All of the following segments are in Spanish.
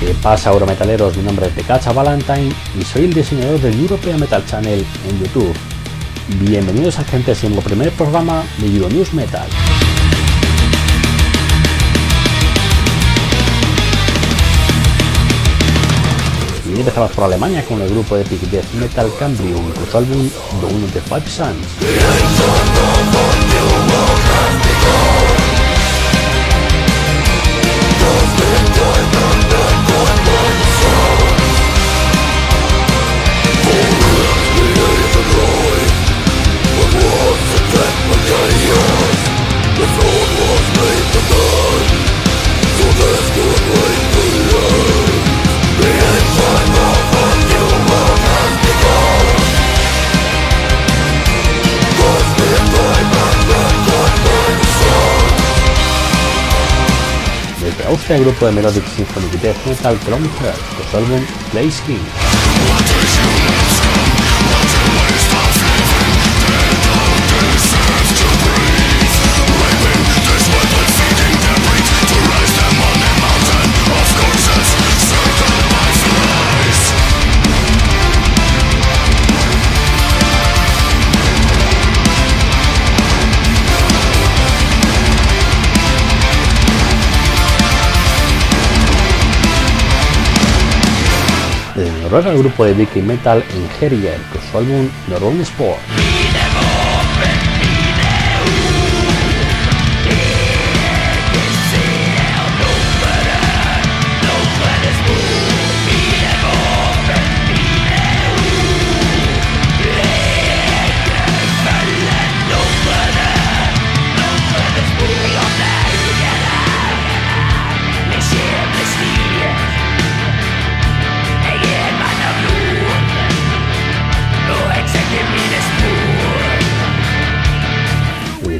¿Qué pasa, Eurometaleros? Mi nombre es Pekacha Valentine y soy el diseñador del European Metal Channel en YouTube. Bienvenidos al centésimo primer programa de Euronews Metal. Y empezamos por Alemania con el grupo de Epic Death Metal Cambrium con su álbum The One of the Five Suns. Desde Austria, el grupo de Melodic Symphonic Death Metal Chromher con su álbum Place King. Desde Noruega, el grupo de Viking Metal Ingerier con su álbum Northern Sport.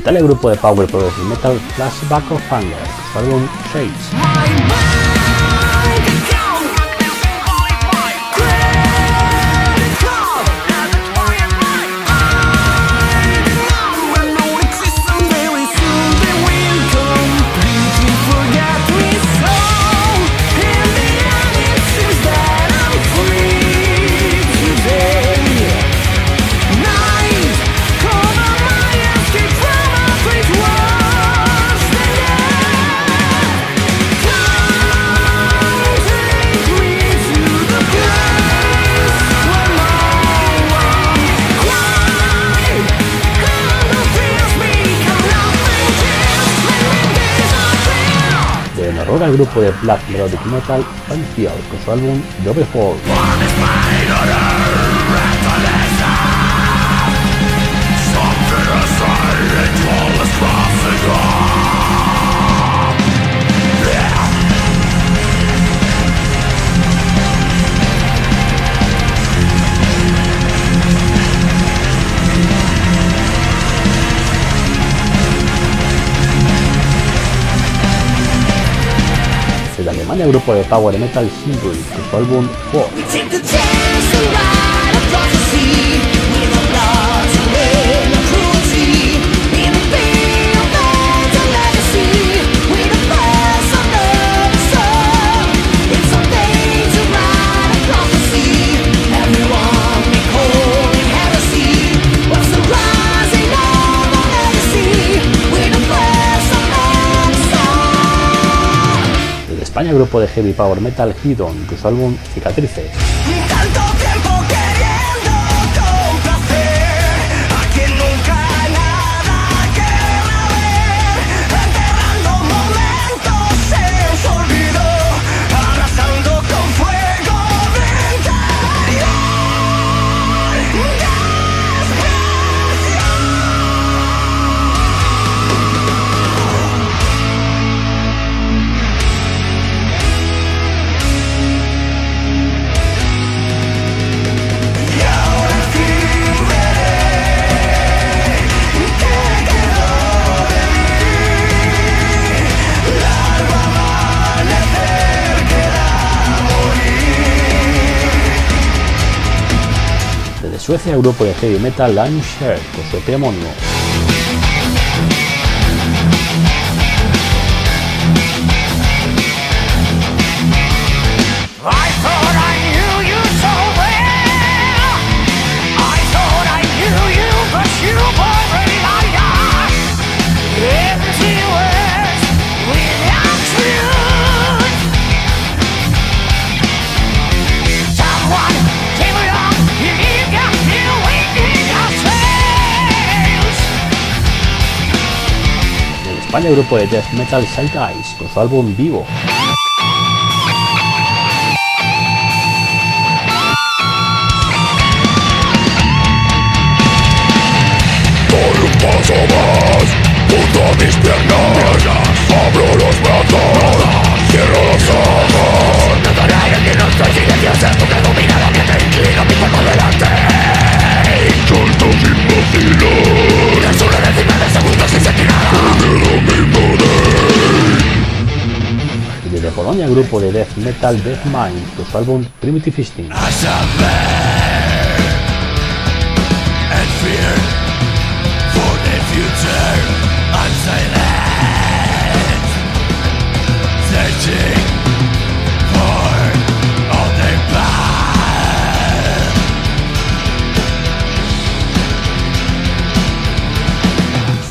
De Italia, el grupo de Power Progressive Metal Flashback of Anger su álbum Shades. El grupo de Black Melodic Metal Pantheon con su álbum Double Fall. Alemania, el grupo de Power Metal Hero y su álbum 4. Grupo de Heavy Power Metal Hidon con su álbum Cicatrices. Suecia, el grupo de Heavy Metal con su. Alemania el grupo de death metal Side Eyes con su álbum Vivo. Doy un paso más junto a mis piernas Abro los brazos, El grupo de death metal Death Mind con su álbum Primitive. As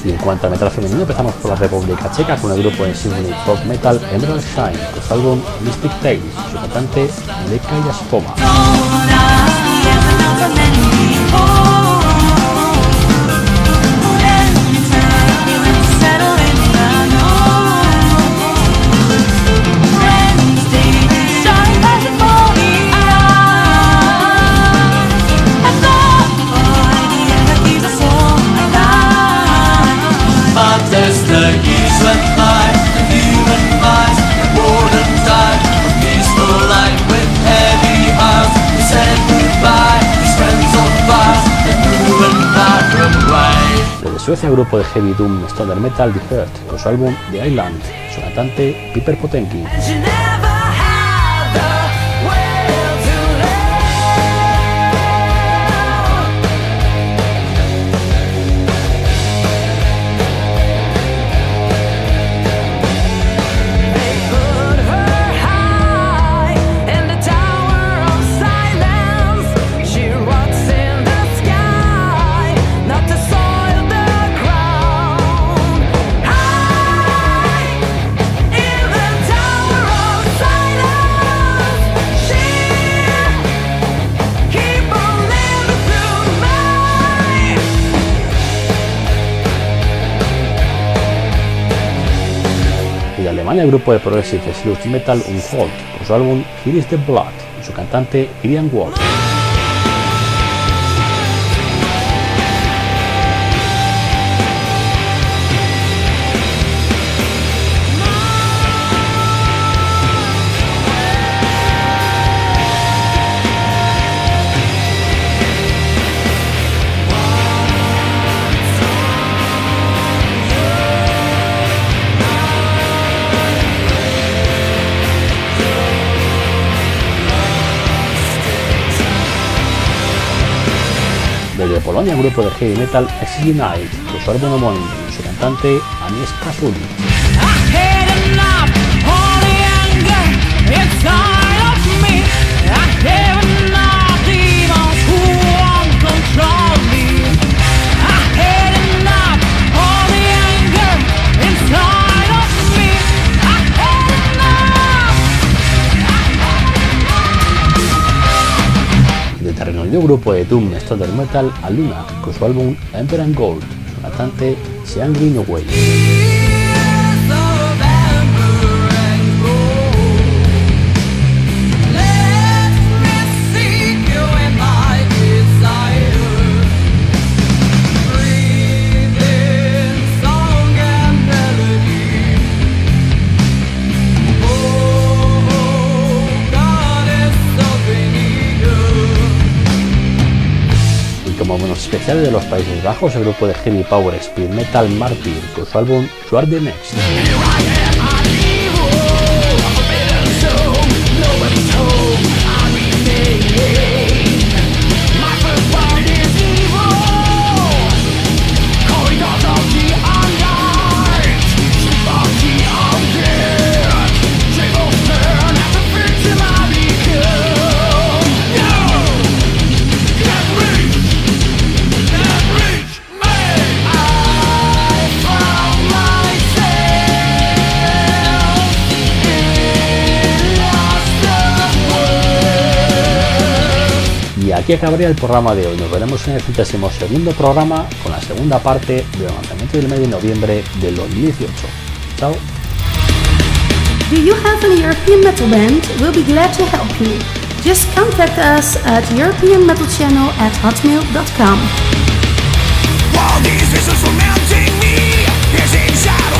Y en cuanto al metal femenino empezamos por la República Checa con el grupo de symphony folk metal Emerald Shine con su álbum Mystic Tales, su cantante Leka Jaskova. Suecia grupo de heavy doom stoner metal The Hurt con su álbum The Island, su cantante Piper Potenki. Y Alemania el grupo de progressive sludge metal Unhold con su álbum Here is the Blood, su cantante Irian Wolf. Polonia grupo de heavy metal SG Night su álbum homónimo, su cantante Agnieszka Suli. Grupo de doom stoner metal Aluna con su álbum Emperor and Gold, su cantante Sean Greenaway. Especial de los Países Bajos, el grupo de heavy power speed metal Martyr con su álbum Are the Next. Aquí acabaría el programa de hoy. Nos veremos en el centésimo segundo programa con la segunda parte del lanzamiento del mes de noviembre del 2018. chao. Do you have an European metal band? We'll be glad to help you. Just contact us at europeanmetalchannel at hotmail.com. While these visions tormenting me Piercing shadows,